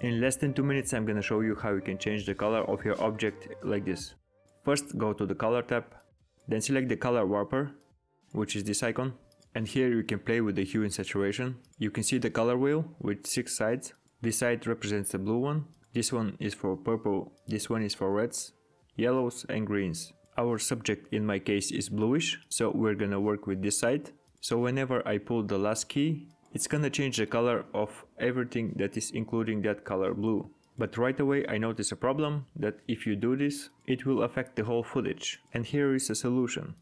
In less than 2 minutes I'm gonna show you how you can change the color of your object like this. First go to the color tab, then select the color warper, which is this icon, and here you can play with the hue and saturation. You can see the color wheel with 6 sides. This side represents the blue one, this one is for purple, this one is for reds, yellows and greens. Our subject in my case is bluish, so we're gonna work with this side. So whenever I pull the last key, it's gonna change the color of everything that is including that color blue. But right away I notice a problem that if you do this, it will affect the whole footage. And here is a solution.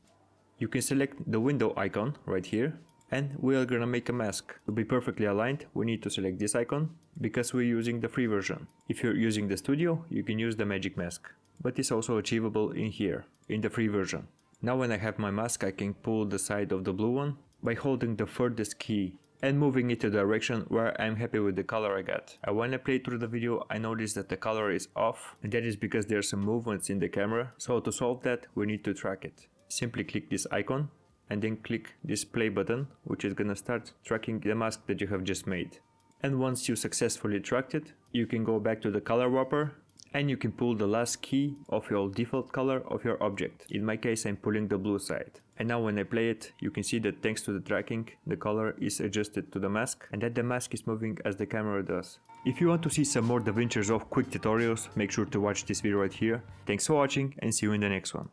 You can select the window icon right here and we are gonna make a mask. To be perfectly aligned, we need to select this icon because we're using the free version. If you're using the studio, you can use the magic mask, but it's also achievable in here, in the free version. Now when I have my mask, I can pull the side of the blue one by holding the furthest key and moving it to the direction where I'm happy with the color I got. And when I play through the video, I notice that the color is off, and that is because there are some movements in the camera, so to solve that, we need to track it. Simply click this icon, and then click this play button, which is gonna start tracking the mask that you have just made. And once you successfully tracked it, you can go back to the color warper and you can pull the last key of your default color of your object. In my case I'm pulling the blue side. And now when I play it, you can see that thanks to the tracking, the color is adjusted to the mask and that the mask is moving as the camera does. If you want to see some more DaVinci Resolve quick tutorials, make sure to watch this video right here. Thanks for watching and see you in the next one.